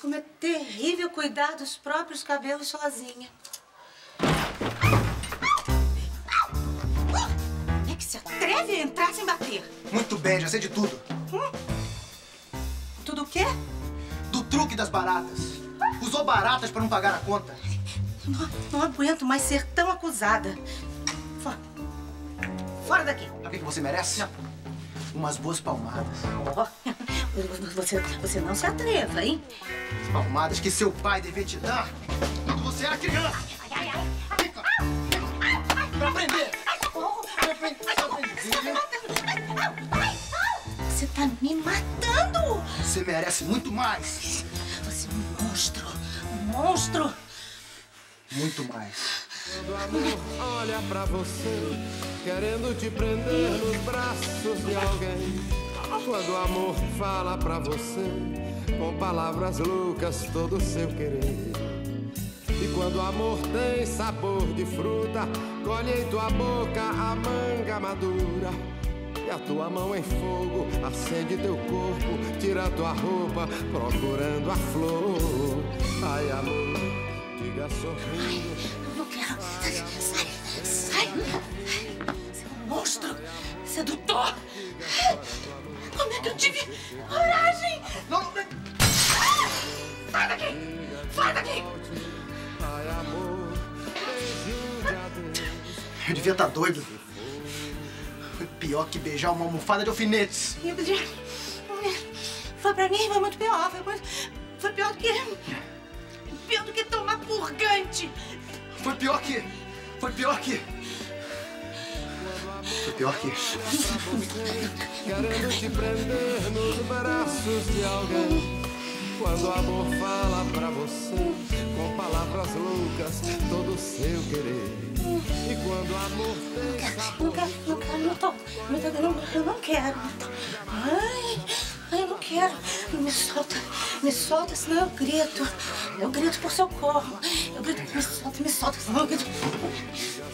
Como é terrível cuidar dos próprios cabelos sozinha. Como é que se atreve a entrar sem bater? Muito bem, já sei de tudo. Tudo o quê? Do truque das baratas. Usou baratas pra não pagar a conta. Não, não aguento mais ser tão acusada. Fora. Fora daqui. Sabe o que você merece? Umas boas palmadas. Ó, você, você não se atreva, hein? As palmadas que seu pai devia te dar quando você era criança. Fica. Pra aprender. Pra aprender. Pra aprender. Você tá me matando! Você merece muito mais. Você é um monstro! Um monstro! Muito mais. Quando o amor olha pra você, querendo te prender nos braços de alguém. Quando o amor fala pra você, com palavras loucas, todo o seu querer. E quando o amor tem sabor de fruta, colhe em tua boca a manga madura. E a tua mão em fogo acende teu corpo, tira tua roupa, procurando a flor. Ai, amor, diga sorrindo. Eu não quero! Sai! Sai! Você é um monstro! Sedutor! Que eu tive coragem? Não, não. Sai daqui! Sai daqui! Eu devia estar doido. Foi pior que beijar uma almofada de alfinetes. Foi pra mim, foi muito pior. Foi, muito- foi pior do que. Pior do que tomar purgante. Foi pior que. Foi pior que. Foi pior que. Querendo te prender nos braços de alguém. Quando o amor fala pra você, com palavras loucas, todo o seu querer. E quando o amor tem Não quero, não quero, não tô. não Eu não, eu não quero. Ai, ai, eu não quero. Me solta, me solta, senão eu grito. Eu grito por socorro. Eu grito, me solta, me solta, senão eu grito.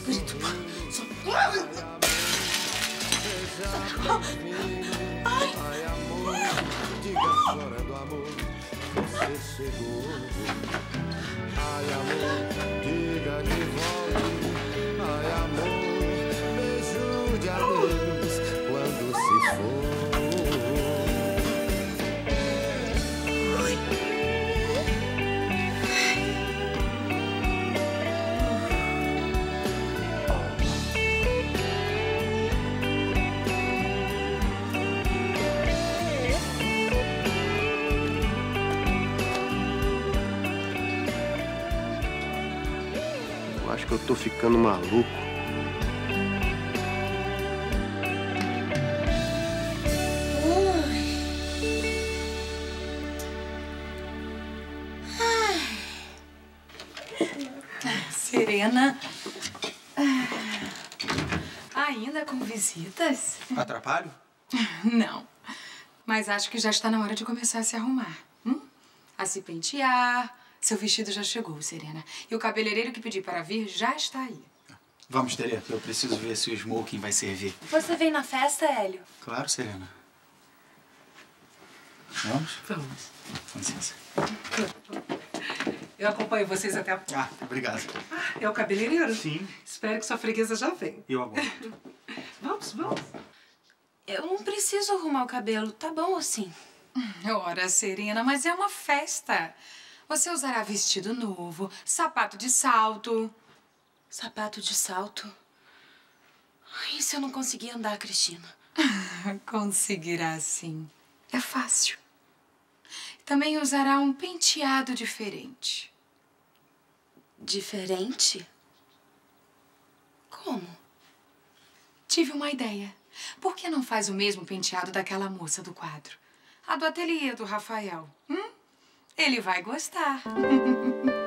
Grito por socorro. Ai, amor, diga chorando amor, você chegou. Ai, amor, acho que eu tô ficando maluco. Serena. Ah, Ainda com visitas? Atrapalho? Não. Mas acho que já está na hora de começar a se arrumar. hum? A se pentear. Seu vestido já chegou, Serena. E o cabeleireiro que pedi para vir já está aí. Vamos, Tere. Eu preciso ver se o smoking vai servir. Você vem na festa, Hélio? Claro, Serena. Vamos? Vamos. Com licença. Eu acompanho vocês até a... Ah, obrigado. É o cabeleireiro? Sim. Espero que sua freguesa já venha. Eu aguardo. Vamos, vamos. Eu não preciso arrumar o cabelo, tá bom assim. Ora, Serena, mas é uma festa. Você usará vestido novo, sapato de salto. Sapato de salto. Ai, se eu não conseguir andar, Cristina? Conseguirá sim. É fácil. Também usará um penteado diferente. Diferente? Como? Tive uma ideia. Por que não faz o mesmo penteado daquela moça do quadro? A do ateliê do Rafael. Hum? Ele vai gostar.